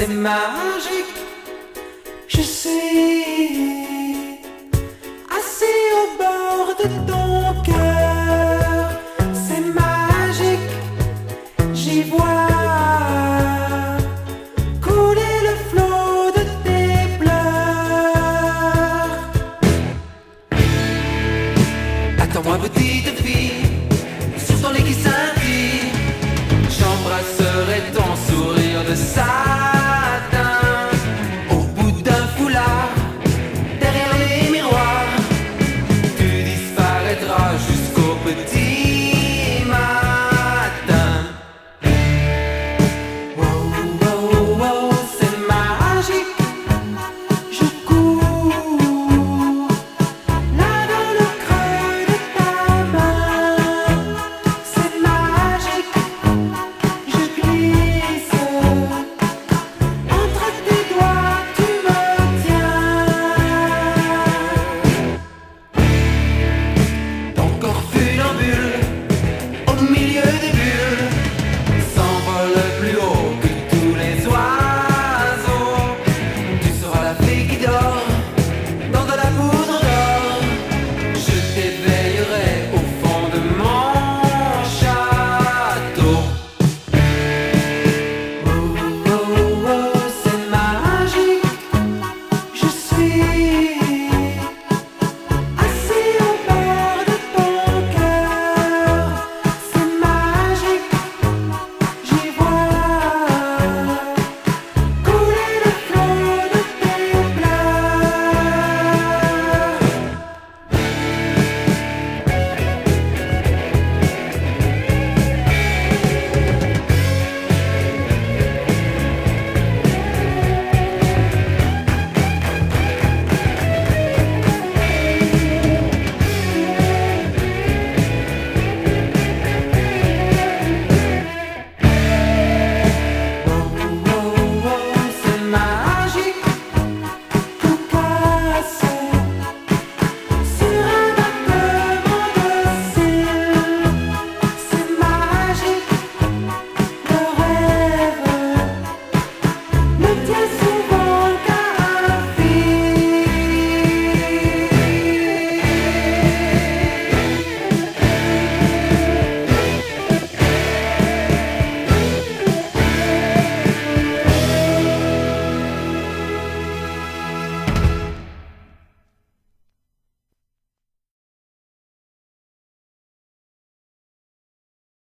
c'est magique. Je suis assis au bord de ton cœur, c'est magique. J'y vois